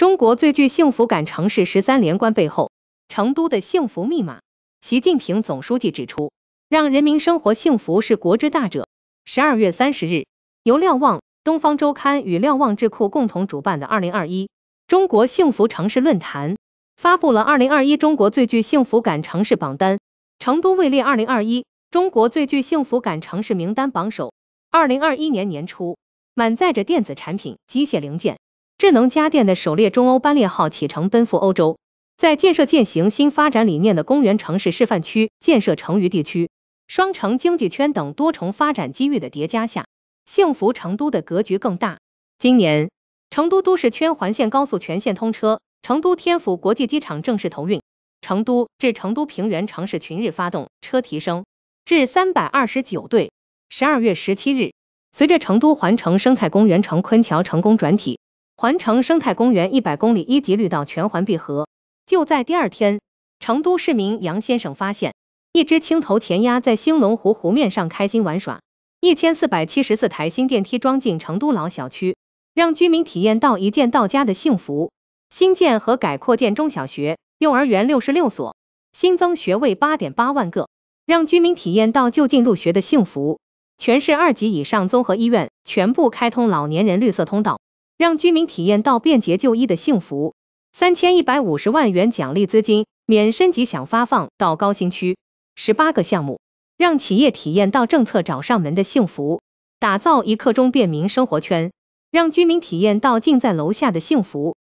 中国最具幸福感城市十三连冠背后，成都的幸福密码。习近平总书记指出，让人民生活幸福是国之大者。十二月三十日，由瞭望、东方周刊与瞭望智库共同主办的二零二一中国幸福城市论坛，发布了二零二一中国最具幸福感城市榜单，成都位列二零二一中国最具幸福感城市名单榜首。二零二一年年初，满载着电子产品、机械零件。智能家电的首列中欧班列号启程奔赴欧洲，在建设践行新发展理念的公园城市示范区建设成渝地区、双城经济圈等多重发展机遇的叠加下，幸福成都的格局更大。今年，成都都市圈环线高速全线通车，成都天府国际机场正式投运，成都至成都平原城市群日发动车提升至三百二十九对。十二月十七日，随着成都环城生态公园成昆桥成功转体。环城生态公园一百公里一级绿道全环闭合，就在第二天，成都市民杨先生发现一只青头前鸭在兴隆湖湖面上开心玩耍。一千四百七十四台新电梯装进成都老小区，让居民体验到一键到家的幸福。新建和改扩建中小学、幼儿园六十六所，新增学位八点八万个，让居民体验到就近入学的幸福。全市二级以上综合医院全部开通老年人绿色通道。让居民体验到便捷就医的幸福。三千一百五十万元奖励资金免申级享发放到高新区，十八个项目让企业体验到政策找上门的幸福。打造一刻钟便民生活圈，让居民体验到近在楼下的幸福。